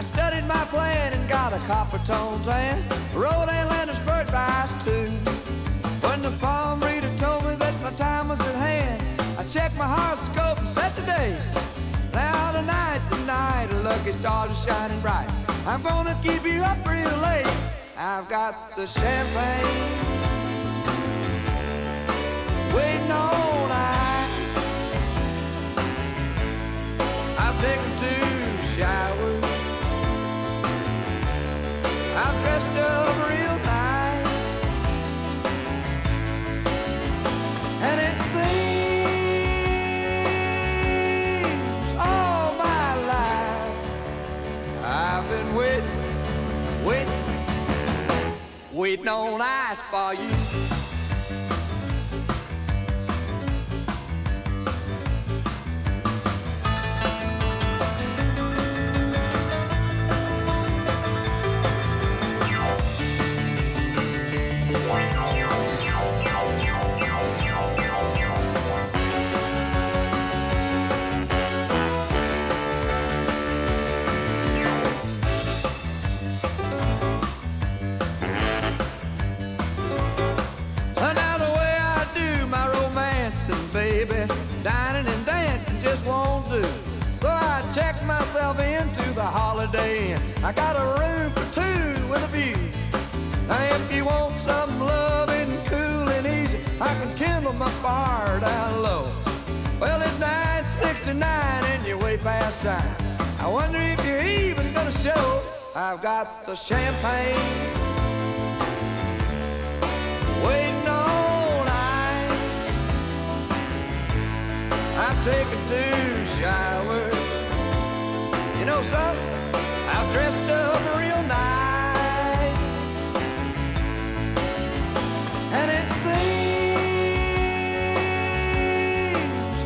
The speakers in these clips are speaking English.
I studied my plan and got a Coppertone tan. Rode Atlantisburg by ice too. When the palm reader told me that my time was at hand, I checked my horoscope and set the date. Now tonight's the night, the lucky stars are shining bright. I'm gonna keep you up real late. I've got the champagne on ice for you. Dining and dancing just won't do. So I checked myself into the Holiday Inn. I got a room for two with a view. Now if you want something loving, cool and easy, I can kindle my fire down low. Well, it's 9:69 and you're way past time. I wonder if you're even gonna show. I've got the champagne You know something? I've dressed up real nice. And it seems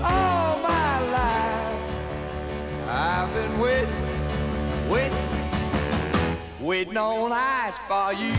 all my life I've been waiting, waiting, waiting on ice for you.